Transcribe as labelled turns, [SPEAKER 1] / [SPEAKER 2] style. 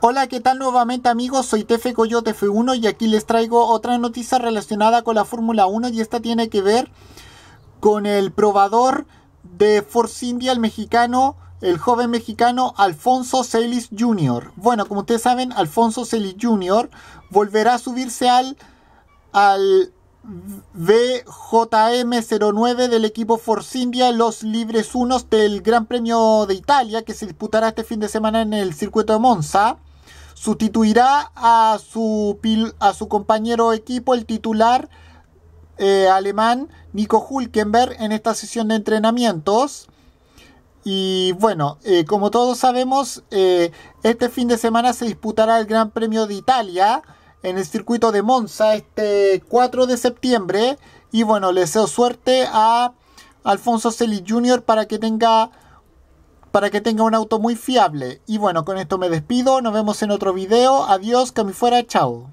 [SPEAKER 1] Hola, ¿qué tal nuevamente amigos? Soy Tefe Coyote F1 y aquí les traigo otra noticia relacionada con la Fórmula 1 y esta tiene que ver con el probador de Force India, el mexicano, el joven mexicano Alfonso Celis Jr. Bueno, como ustedes saben, Alfonso Celis Jr. volverá a subirse al, al VJM09 del equipo Force India, los libres unos del Gran Premio de Italia, que se disputará este fin de semana en el circuito de Monza sustituirá a su, a su compañero equipo, el titular eh, alemán Nico Hulkenberg, en esta sesión de entrenamientos. Y bueno, eh, como todos sabemos, eh, este fin de semana se disputará el Gran Premio de Italia en el circuito de Monza este 4 de septiembre. Y bueno, le deseo suerte a Alfonso Celis Jr. para que tenga para que tenga un auto muy fiable. Y bueno, con esto me despido, nos vemos en otro video, adiós, que fuera, chao.